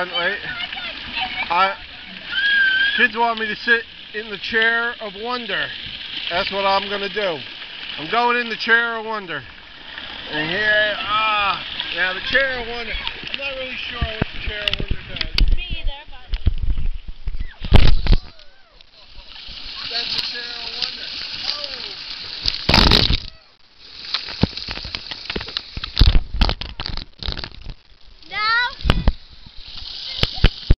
on, wait. I, kids want me to sit in the chair of wonder. That's what I'm gonna do. I'm going in the chair of wonder. And here, ah, now the chair of wonder. I'm not really sure what the chair